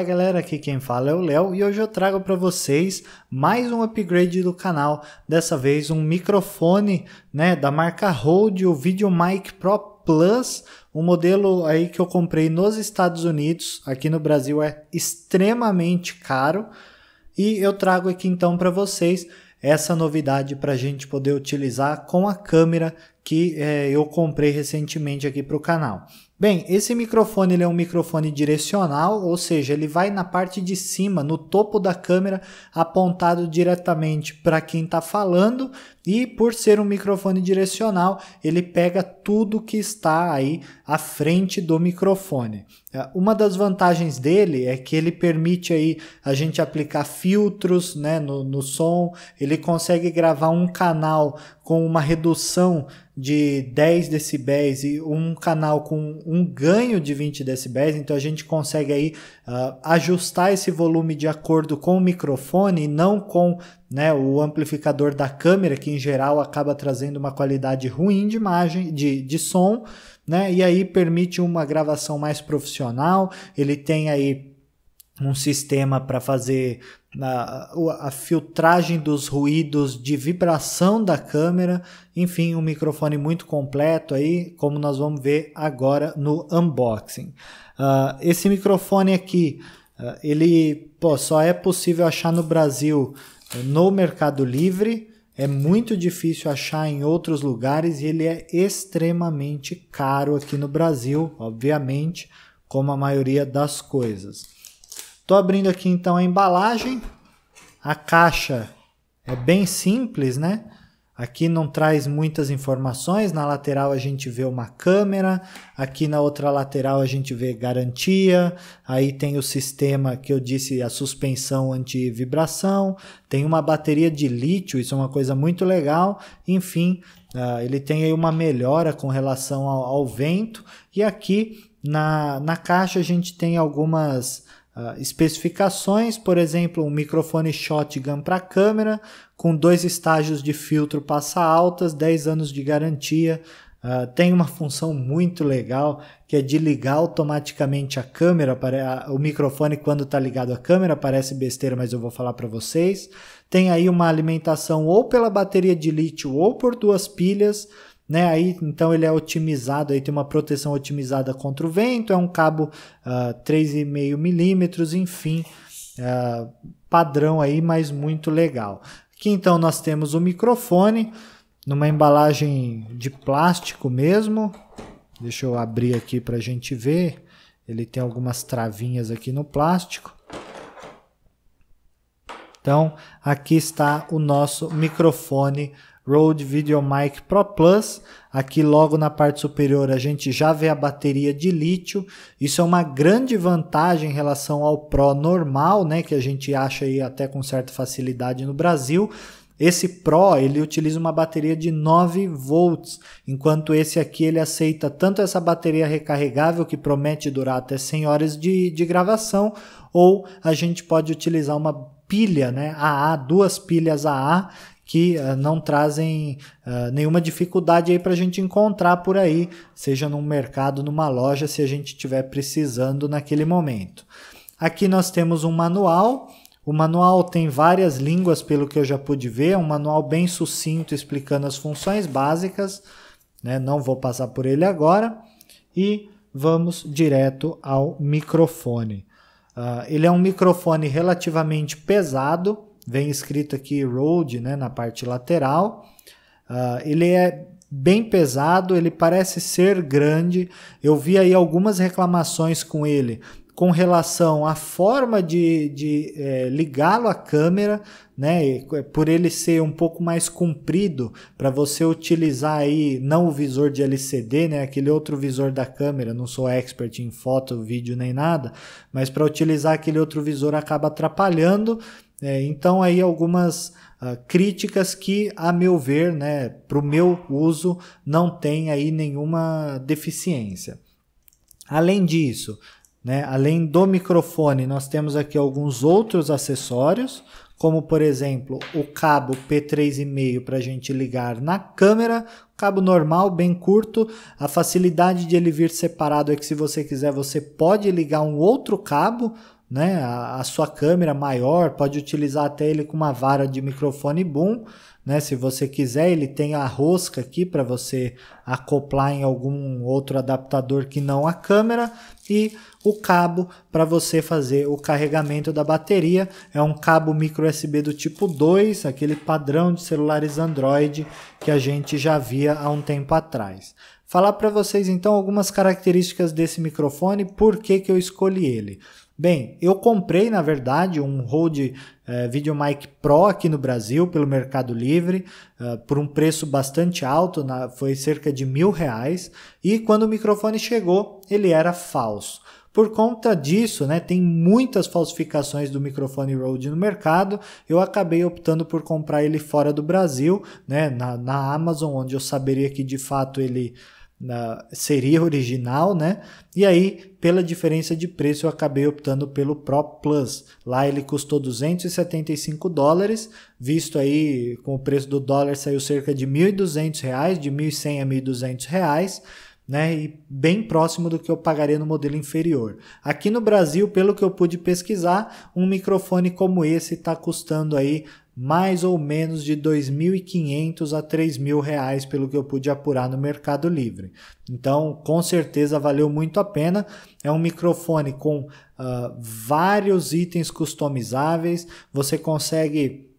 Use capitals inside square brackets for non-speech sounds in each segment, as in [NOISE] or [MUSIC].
Fala galera, aqui quem fala é o Léo e hoje eu trago para vocês mais um upgrade do canal. Dessa vez um microfone, né, da marca Rode, o VideoMic Pro Plus, um modelo aí que eu comprei nos Estados Unidos. Aqui no Brasil é extremamente caro e eu trago aqui então para vocês essa novidade para a gente poder utilizar com a câmera que é, eu comprei recentemente aqui para o canal. Bem, esse microfone ele é um microfone direcional, ou seja, ele vai na parte de cima, no topo da câmera, apontado diretamente para quem está falando, e por ser um microfone direcional, ele pega tudo que está aí à frente do microfone. É, uma das vantagens dele é que ele permite aí a gente aplicar filtros né, no, no som, ele consegue gravar um canal com uma redução de 10 decibéis e um canal com um ganho de 20 decibéis, então a gente consegue aí uh, ajustar esse volume de acordo com o microfone e não com né, o amplificador da câmera, que em geral acaba trazendo uma qualidade ruim de imagem, de, de som, né, e aí permite uma gravação mais profissional, ele tem aí um sistema para fazer a, a, filtragem dos ruídos de vibração da câmera, enfim, um microfone muito completo aí, como nós vamos ver agora no unboxing. Uh, esse microfone aqui, uh, ele pô, só é possível achar no Brasil no Mercado Livre, é muito difícil achar em outros lugares e ele é extremamente caro aqui no Brasil, obviamente, como a maioria das coisas. Estou abrindo aqui então a embalagem. A caixa é bem simples, né? Aqui não traz muitas informações. Na lateral a gente vê uma câmera, aqui na outra lateral a gente vê garantia. Aí tem o sistema que eu disse, a suspensão anti-vibração. Tem uma bateria de lítio, isso é uma coisa muito legal. Enfim, uh, ele tem aí uma melhora com relação ao, ao vento. E aqui na, na caixa a gente tem algumas Uh, especificações, por exemplo, um microfone shotgun para câmera, com dois estágios de filtro passa altas, 10 anos de garantia. Uh, tem uma função muito legal que é de ligar automaticamente a câmera. Para, o microfone, quando está ligado à câmera, parece besteira, mas eu vou falar para vocês. Tem aí uma alimentação ou pela bateria de lítio ou por duas pilhas né? Aí então ele é otimizado, aí tem uma proteção otimizada contra o vento, é um cabo uh, 3,5 milímetros, enfim, uh, padrão aí, mas muito legal. Aqui então nós temos o microfone numa embalagem de plástico mesmo. Deixa eu abrir aqui para a gente ver. Ele tem algumas travinhas aqui no plástico. Então, aqui está o nosso microfone Rode VideoMic Pro Plus. Aqui logo na parte superior a gente já vê a bateria de lítio. Isso é uma grande vantagem em relação ao Pro normal, né, que a gente acha aí até com certa facilidade no Brasil. Esse Pro ele utiliza uma bateria de 9 volts, enquanto esse aqui ele aceita tanto essa bateria recarregável que promete durar até 100 horas de, de gravação, ou a gente pode utilizar uma pilha, né, AA, duas pilhas AA que uh, não trazem uh, nenhuma dificuldade aí para a gente encontrar por aí, seja num mercado, numa loja, se a gente estiver precisando naquele momento. Aqui nós temos um manual. O manual tem várias línguas, pelo que eu já pude ver, é um manual bem sucinto explicando as funções básicas. Né? Não vou passar por ele agora. E vamos direto ao microfone. Uh, ele é um microfone relativamente pesado, vem escrito aqui Rode né, na parte lateral. Uh, ele é bem pesado, ele parece ser grande. Eu vi aí algumas reclamações com ele com relação à forma de, de é, ligá-lo à câmera, né? Por ele ser um pouco mais comprido para você utilizar aí não o visor de LCD, né? Aquele outro visor da câmera. Não sou expert em foto, vídeo nem nada, mas para utilizar aquele outro visor acaba atrapalhando é, então aí algumas uh, críticas que, a meu ver, né, para o meu uso, não tem aí nenhuma deficiência. Além disso, né, além do microfone, nós temos aqui alguns outros acessórios, como por exemplo o cabo P3,5 para a gente ligar na câmera, cabo normal, bem curto. A facilidade de ele vir separado é que se você quiser, você pode ligar um outro cabo né, a, a sua câmera maior, pode utilizar até ele com uma vara de microfone boom, né? Se você quiser, ele tem a rosca aqui para você acoplar em algum outro adaptador que não a câmera e o cabo para você fazer o carregamento da bateria. É um cabo micro USB do tipo 2, aquele padrão de celulares Android que a gente já via há um tempo atrás. Falar para vocês então algumas características desse microfone, por que, que eu escolhi ele. Bem, eu comprei na verdade um Rode é, VideoMic Pro aqui no Brasil pelo Mercado Livre uh, por um preço bastante alto, na, foi cerca de mil reais. E quando o microfone chegou, ele era falso. Por conta disso, né, tem muitas falsificações do microfone Rode no mercado. Eu acabei optando por comprar ele fora do Brasil, né, na, na Amazon, onde eu saberia que de fato ele na, seria original, né? E aí, pela diferença de preço, eu acabei optando pelo Pro Plus. Lá ele custou 275 dólares, visto aí com o preço do dólar saiu cerca de 1.200 reais, de 1.100 a 1.200 reais. Né, e bem próximo do que eu pagaria no modelo inferior. Aqui no Brasil, pelo que eu pude pesquisar, um microfone como esse está custando aí mais ou menos de 2.500 a 3.000 reais, pelo que eu pude apurar no Mercado Livre. Então, com certeza valeu muito a pena. É um microfone com uh, vários itens customizáveis. Você consegue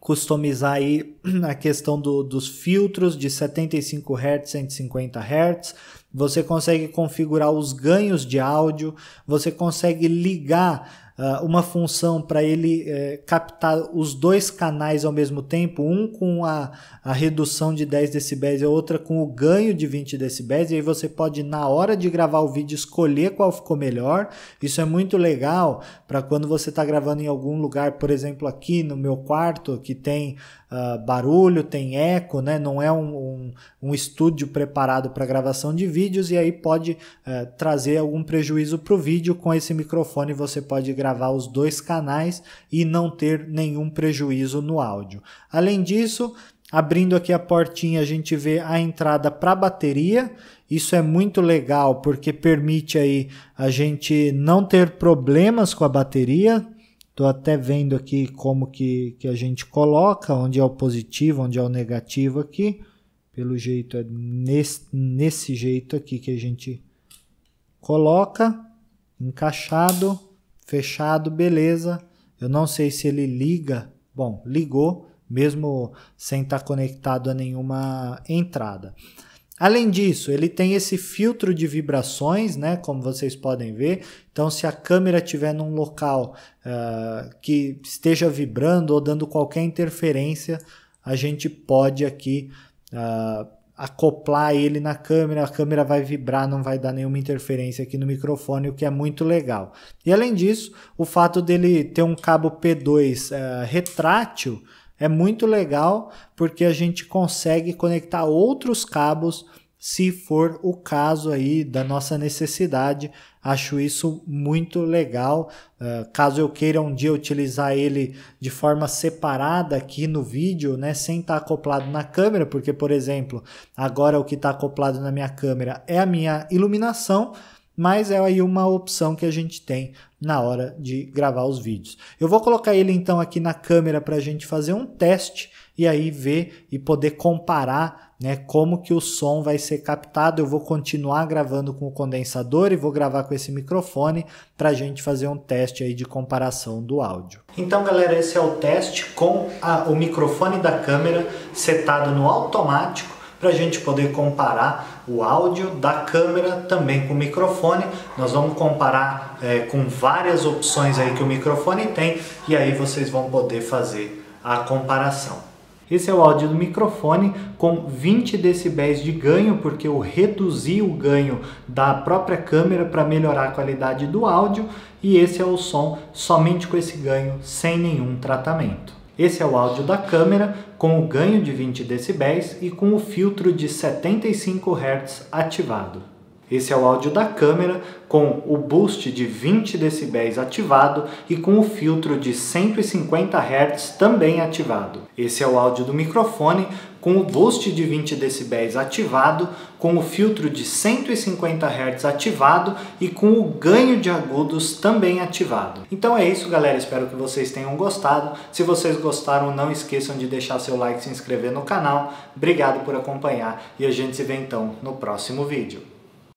customizar aí [CLEARS THROAT] a questão do, dos filtros de 75 Hz, 150 Hz. Você consegue configurar os ganhos de áudio. Você consegue ligar uma função para ele uh, captar os dois canais ao mesmo tempo, um com a, a redução de 10 decibéis e outra com o ganho de 20 decibéis, e aí você pode, na hora de gravar o vídeo, escolher qual ficou melhor. Isso é muito legal para quando você está gravando em algum lugar, por exemplo, aqui no meu quarto, que tem uh, barulho, tem eco, né? não é um, um, um estúdio preparado para gravação de vídeos, e aí pode uh, trazer algum prejuízo para o vídeo. Com esse microfone você pode gravar os dois canais e não ter nenhum prejuízo no áudio. Além disso, Abrindo aqui a portinha, a gente vê a entrada para bateria. Isso é muito legal porque permite aí a gente não ter problemas com a bateria. Estou até vendo aqui como que, que a gente coloca, onde é o positivo, onde é o negativo aqui. Pelo jeito é nesse, nesse jeito aqui que a gente coloca, encaixado, fechado, beleza. Eu não sei se ele liga, bom, ligou, mesmo sem estar conectado a nenhuma entrada. Além disso, ele tem esse filtro de vibrações, né, como vocês podem ver. Então, se a câmera estiver num local uh, que esteja vibrando ou dando qualquer interferência, a gente pode aqui uh, acoplar ele na câmera, a câmera vai vibrar, não vai dar nenhuma interferência aqui no microfone, o que é muito legal. E além disso, o fato dele ter um cabo P2 uh, retrátil é muito legal porque a gente consegue conectar outros cabos se for o caso aí da nossa necessidade. Acho isso muito legal. Uh, caso eu queira um dia utilizar ele de forma separada aqui no vídeo, né, sem estar tá acoplado na câmera, porque, por exemplo, agora o que está acoplado na minha câmera é a minha iluminação, mas é aí uma opção que a gente tem na hora de gravar os vídeos. Eu vou colocar ele então aqui na câmera para a gente fazer um teste e aí ver e poder comparar né, como que o som vai ser captado. Eu vou continuar gravando com o condensador e vou gravar com esse microfone para a gente fazer um teste aí de comparação do áudio. Então galera, esse é o teste com a, o microfone da câmera setado no automático para a gente poder comparar o áudio da câmera também com o microfone. Nós vamos comparar é, com várias opções aí que o microfone tem e aí vocês vão poder fazer a comparação. Esse é o áudio do microfone com 20 decibéis de ganho, porque eu reduzi o ganho da própria câmera para melhorar a qualidade do áudio, e esse é o som somente com esse ganho, sem nenhum tratamento. Esse é o áudio da câmera com o ganho de 20 decibéis e com o filtro de 75 Hz ativado. Esse é o áudio da câmera com o boost de 20 dB ativado e com o filtro de 150 Hz também ativado. Esse é o áudio do microfone com o boost de 20 dB ativado, com o filtro de 150 Hz ativado e com o ganho de agudos também ativado. Então é isso, galera. Espero que vocês tenham gostado. Se vocês gostaram, não esqueçam de deixar seu like e se inscrever no canal. Obrigado por acompanhar e a gente se vê então no próximo vídeo.